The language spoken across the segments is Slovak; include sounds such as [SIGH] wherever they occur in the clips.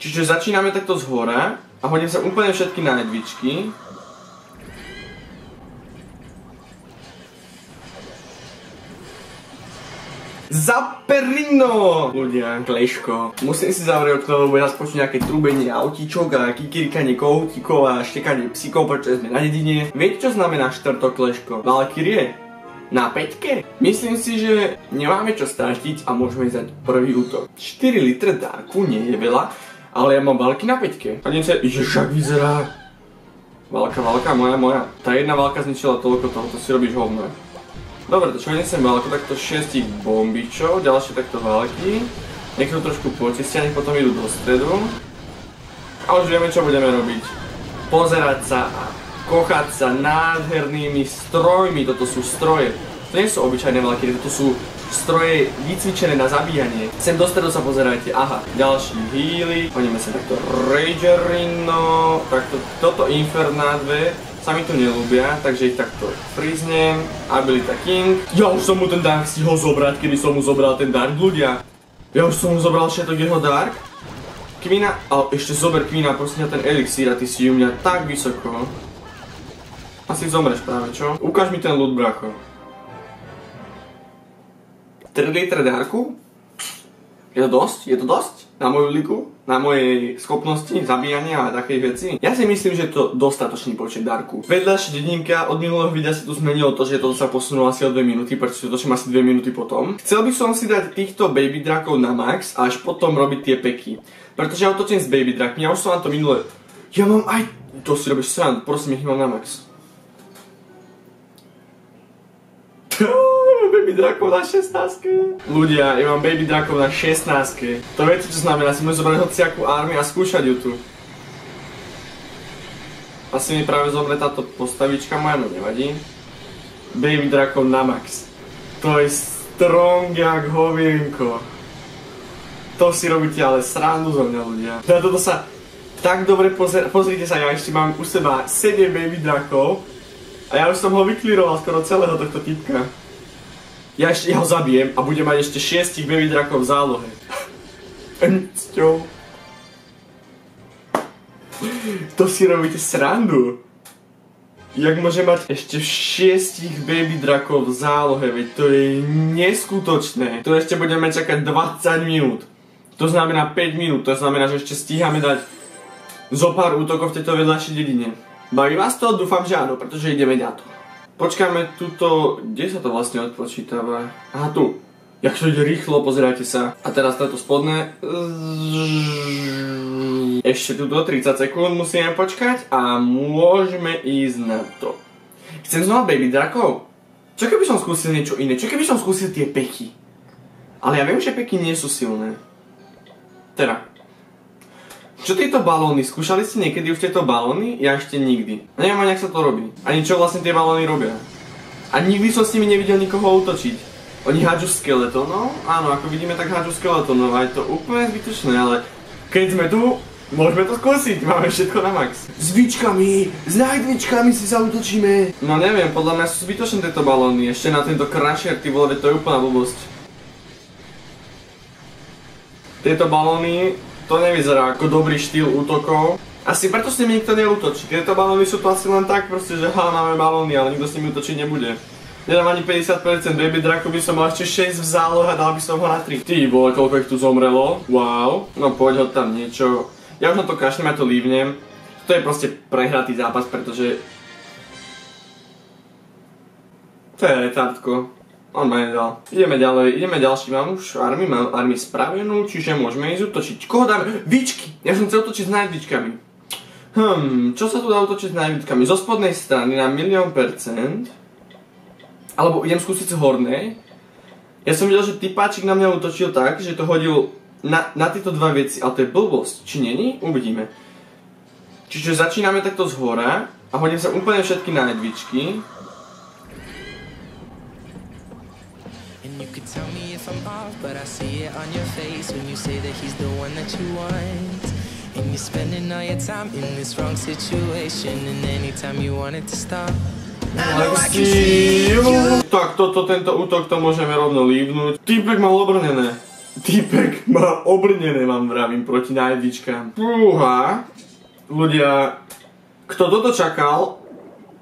Čiže začíname takto z hora a hodím sa úplne všetky na jedvičky. Za perino! Ľudia, kleško. Musím si zavrieť okno, lebo ja počuť nejaké trúbenie autíčok a kikirikanie kohútikov a štekanie psíkov, pretože sme na dedine. Viete, čo znamená štvrto kleško? Valkyrie? Na peťke? Myslím si, že nemáme čo stratiť a môžeme ísť prvý útok. 4 litre darku nie je veľa, ale ja mám války na peťke. A sa, že však vyzerá. Válka, válka, moja, moja. Tá jedna válka zničila toľko toho, to si robíš hovno. Dobre, to čo nesem válku, takto 6 bombičov, ďalšie takto války. Nech to trošku počistia, nech potom idú do stredu. A už vieme, čo budeme robiť. Pozerať sa a kochať sa nádhernými strojmi. Toto sú stroje. To nie sú obyčajné války, toto sú stroje vycvičené na zabíjanie. Sem do stredu sa pozerajte, aha, ďalší healy, hodíme sa takto Ragerino, takto, toto Inferná 2, sa mi tu nelúbia, takže ich takto friznem, Abilita King. Ja už som mu ten Dark stihol zobrať, keby som mu zobral ten Dark ľudia. Ja už som mu zobral všetok jeho Dark. Kvina, ale ešte zober Kvina, prosím ten elixír a ty si u mňa tak vysoko. Asi zomreš práve, čo? Ukáž mi ten loot, bracho. 3 litre darku? Je to dosť? Je to dosť? Na moju liku? Na mojej schopnosti zabíjania a takej veci? Ja si myslím, že je to dostatočný počet darku. Vedľašia dedinka od minulého videa sa tu zmenilo to, že to sa posunulo asi o 2 minúty, pretože to točím asi 2 minúty potom. Chcel by som si dať týchto baby drakov na max a až potom robiť tie peky. Pretože ja otočím s baby drakmi, ja už som na to minule... Ja mám aj... To si robíš srand, prosím, ich mám na max. [LAUGHS] baby drakov na 16 Ľudia, ja mám baby drakov na 16 To viete, čo znamená, si môžem zobrať hociakú armiu a skúšať ju tu. Asi mi práve zomre táto postavička moja, no nevadí. Baby drakov na max. To je strong jak hovienko. To si robíte ale srandu zo mňa ľudia. Na toto sa tak dobre pozrite pozrite sa, ja ešte mám u seba 7 baby drakov a ja už som ho vyklíroval skoro celého tohto typka. Ja ešte ho zabijem a budem mať ešte šiestich baby drakov v zálohe. [LAUGHS] Cťou. To si robíte srandu. Jak môže mať ešte šiestich baby drakov v zálohe, veď to je neskutočné. To ešte budeme čakať 20 minút. To znamená 5 minút, to znamená, že ešte stíhame dať zo pár útokov v tejto vedľašej dedine. Baví vás to? Dúfam, že áno, pretože ideme na to. Počkáme tuto, kde sa to vlastne odpočítava? Aha, tu. Jak to ide rýchlo, pozerajte sa. A teraz táto spodné. Ešte do 30 sekúnd musíme počkať a môžeme ísť na to. Chcem znova baby drakov? Čo keby som skúsil niečo iné? Čo keby som skúsil tie peky? Ale ja viem, že peky nie sú silné. Teda, čo tieto balóny? Skúšali ste niekedy už tieto balóny? Ja ešte nikdy. A neviem ani, ak sa to robí. Ani čo vlastne tie balóny robia. A nikdy som s nimi nevidel nikoho útočiť. Oni hádžu skeletónov? Áno, ako vidíme, tak hádžu skeletónov. A je to úplne zbytočné, ale keď sme tu, môžeme to skúsiť. Máme všetko na max. S výčkami, s najdvičkami si zautočíme. No neviem, podľa mňa sú zbytočné tieto balóny. Ešte na tento crusher, ty vole, to je úplná blbosť. Tieto balóny to nevyzerá ako dobrý štýl útokov. Asi preto s nimi nikto neútočí. Tieto balóny sú to asi len tak proste, že ha, máme balóny, ale nikto s nimi útočiť nebude. Nedám ani 50%, baby draku by som mal ešte 6 v zálohe a dal by som ho na 3. Ty vole, koľko ich tu zomrelo. Wow. No poď ho tam niečo. Ja už na to kašnem, ja to lívnem. To je proste prehratý zápas, pretože... To je retardko. On ma nedal. Ideme ďalej, ideme ďalší. Mám už army, mám army spravenú, čiže môžeme ísť utočiť. Koho dáme? Výčky! Ja som chcel utočiť s najdvičkami. Hm, čo sa tu dá utočiť s najdvičkami? Zo spodnej strany na milión percent. Alebo idem skúsiť z hornej. Ja som videl, že typáčik na mňa utočil tak, že to hodil na, na tieto dva veci, ale to je blbosť. Či není? Uvidíme. Čiže začíname takto z hora a hodím sa úplne všetky najdvičky. Tell me if I'm off, but I see it on your face when you say that he's the one that you want. And you're spending all your time in this wrong situation, and anytime you want it to stop. Tak, toto, tento útok to môžeme rovno lívnuť. Týpek mal obrnené. Týpek má obrnené, vám vravím, proti najdičkám. Fúha. Ľudia, kto toto čakal,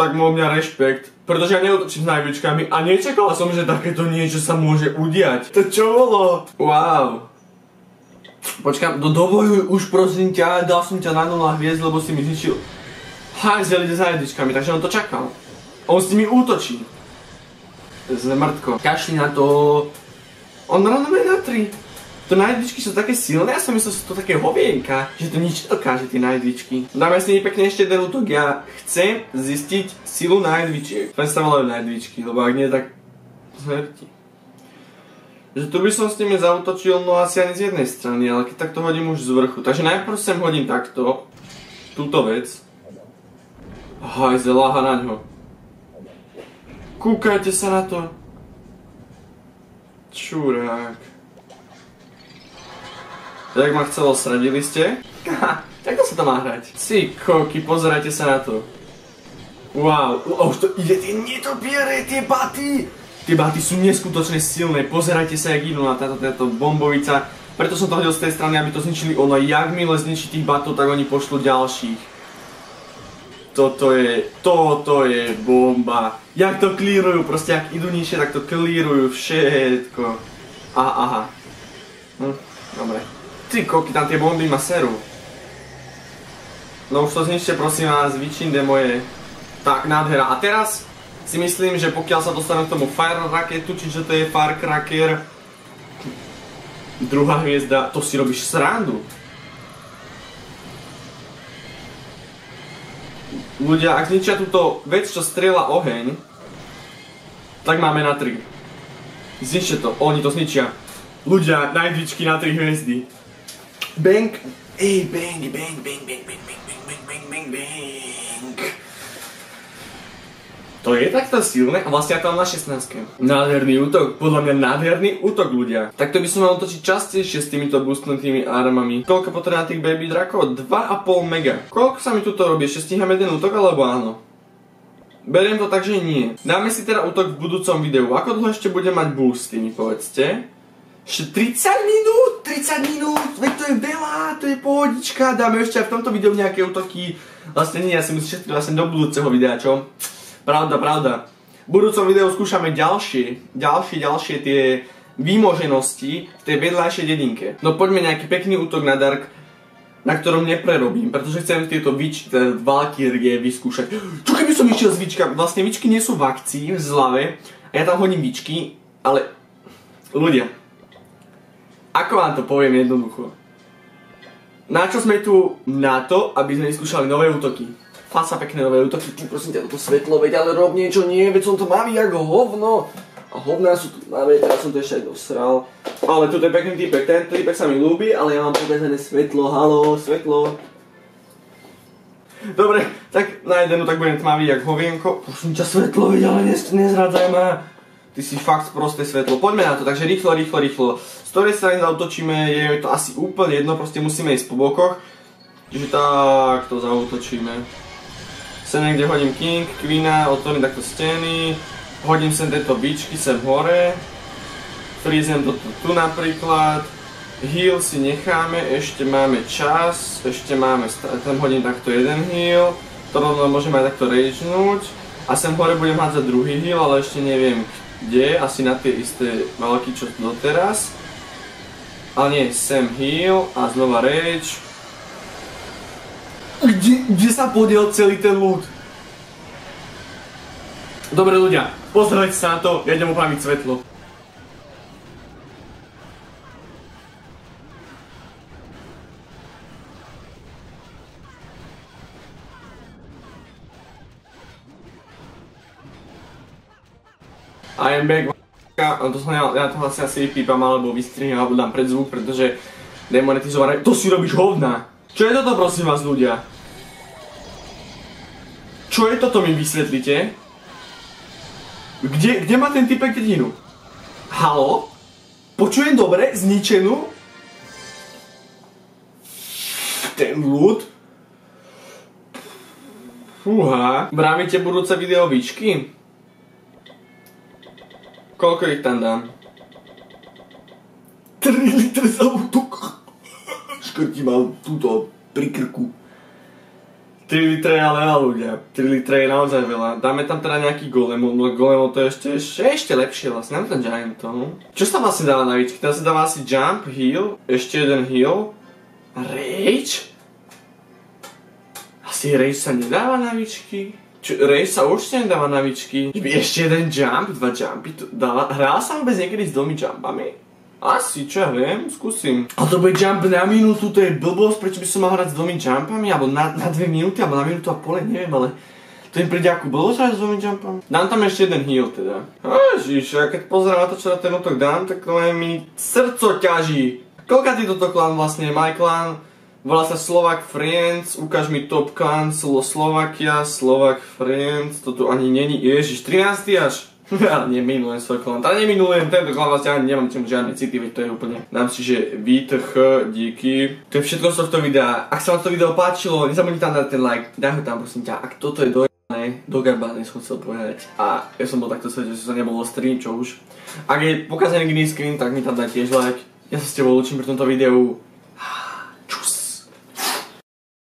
tak mal mňa rešpekt. Pretože ja neotočím s najvičkami a nečakala som, že takéto niečo sa môže udiať. To čo bolo? Wow. Počkám, do doboju už prosím ťa, dal som ťa na 0 hviezd, lebo si mi zničil hajzel ide s najdičkami, takže on to čakal. On s nimi útočí. Zle mŕtko. Kašli na to. On rovno na 3. To najdvičky sú také silné, ja som myslel, že sú to také hovienka, že to nič nedokáže tie najdvičky. Dáme si pekne ešte jeden útok, ja chcem zistiť silu najdvičiek. Len sa volajú najdvičky, lebo ak nie, tak smrti. Že tu by som s nimi zautočil, no asi ani z jednej strany, ale keď takto hodím už z vrchu. Takže najprv sem hodím takto, túto vec. Hajze, láha na ňo. Kúkajte sa na to. Čurák. Jak ma chcelo, sradili ste? Takto sa to má hrať. Si koky, pozerajte sa na to. Wow, a už to ide, tie netopiere, tie baty! Tie baty sú neskutočne silné, pozerajte sa, jak idú na táto, táto bombovica. Preto som to hodil z tej strany, aby to zničili ono. Jak mile zničí tých batov, tak oni pošlú ďalších. Toto je, toto je bomba. Jak to klírujú, proste jak idú nižšie, tak to klírujú všetko. Aha, aha. Hm, dobre. Ty koky, tam tie bomby ma serú. No už to zničte prosím vás, vyčinde moje. Tak, nádhera. A teraz si myslím, že pokiaľ sa dostanem k tomu Fire Raketu, čiže to je Firecracker, druhá hviezda, to si robíš srandu. Ľudia, ak zničia túto vec, čo strieľa oheň, tak máme na 3. Zničte to, oni to zničia. Ľudia, najdvičky na 3 hviezdy. Bang. Ej, bang, bang, bang, bang, bang, bang, bang, bang, bang, bang, bang. To je takto silné a vlastne ja tam na 16. Nádherný útok, podľa mňa nádherný útok ľudia. Takto by som mal točiť častejšie s týmito boostnutými armami. Koľko potrebuje na tých baby drakov? 2,5 mega. Koľko sa mi tuto robí? Ešte stíham jeden útok alebo áno? Beriem to tak, že nie. Dáme si teda útok v budúcom videu. Ako dlho ešte bude mať boosty, mi povedzte? 30 minút, 30 minút, veď to je veľa, to je pohodička, dáme ešte aj v tomto videu nejaké útoky. Vlastne nie, ja si musím šetriť vlastne do budúceho videa, čo? Pravda, pravda. V budúcom videu skúšame ďalšie, ďalšie, ďalšie tie výmoženosti v tej vedľajšej dedinke. No poďme nejaký pekný útok na Dark, na ktorom neprerobím, pretože chcem tieto vič, Valkyrie vyskúšať. Čo keby som išiel z vička? Vlastne vičky nie sú v akcii, v zlave, a ja tam hodím vičky, ale ľudia, ako vám to poviem jednoducho? Na čo sme tu? Na to, aby sme vyskúšali nové útoky. Fasa pekné nové útoky, ty prosím ťa, toto svetlo, veď ale rob niečo, nie, veď som to mám jak hovno. A hovná sú tu na teraz som to ešte aj dosral. Ale tu je pekný typek, ten typek sa mi ľúbi, ale ja mám pokazané svetlo, halo, svetlo. Dobre, tak na jednu tak budem tmavý jak hovienko. Prosím ťa svetlo, veď ale nezrádzaj ma. Ty si fakt prosté svetlo. Poďme na to, takže rýchlo, rýchlo, rýchlo. Z ktorej strany zautočíme, je to asi úplne jedno, proste musíme ísť po bokoch. Čiže takto zautočíme. Sem niekde hodím King, Queena, otvorím takto steny. Hodím sem tieto bičky sem hore. Freezem to tu, tu napríklad. Heal si necháme, ešte máme čas, ešte máme, tam hodím takto jeden heal. To rovno môžeme aj takto ragenúť. A sem hore budem hádzať druhý heal, ale ešte neviem kde, asi na tie isté války, čo doteraz. Ale nie, Sam Heal a znova Rage. Kde, kde sa podiel celý ten loot? Dobre ľudia, pozrite sa na to, ja idem upraviť svetlo. I am back, to som ja, ja to asi asi vypípam alebo vystrihnem alebo dám pred zvuk, pretože demonetizované, to si robíš hovna. Čo je toto prosím vás ľudia? Čo je toto mi vysvetlite? Kde, kde má ten typek dedinu? Halo? Počujem dobre? Zničenú? Ten ľud? Fúha. Vravíte budúce video výšky? Koľko ich tam dám? 3 litre za útok. Škrti mal túto pri krku. 3 litre je ale veľa ľudia. 3 litre je naozaj veľa. Dáme tam teda nejaký golem, no golem to je ešte, ešte, ešte lepšie vlastne, dáme tam giant tomu. Čo sa vlastne dáva na výčky? Tam sa dáva asi jump, heal, ešte jeden heal. Rage? Asi rage sa nedáva na výčky? Čo, rage sa určite nedáva na výčky. Ešte jeden jump, dva jumpy tu dáva. Hral som vôbec niekedy s dvomi jumpami? Asi, čo ja viem, skúsim. A to bude jump na minútu, to je blbosť, prečo by som mal hrať s dvomi jumpami, alebo na, na dve minúty, alebo na minútu a pole, neviem, ale to im príde ako blbosť hrať s dvomi jumpami. Dám tam ešte jeden heal teda. Ježiš, ja keď pozerám na to, čo na ten útok dám, tak to mi srdco ťaží. Koľka ty toto klan vlastne, my klan? Volá sa Slovak Friends, ukáž mi top klan, Slovakia, Slovak Friends, to tu ani není, ježiš, 13 až. [LAUGHS] Ja neminujem svoj klan. Teda neminujem tento klan, vlastne ani nemám čemu žiadne city, veď to je úplne. Dám si, že VTH, díky. To je všetko z tohto videa. Ak sa vám to video páčilo, nezabudni tam dať ten like, daj ho tam prosím ťa. Ak toto je dojebané, dogabáne som chcel povedať. A ja som bol takto svet, že som nebolo stream, čo už. Ak je pokazený green screen, tak mi tam daj tiež like. Ja sa s tebou učím pri tomto videu.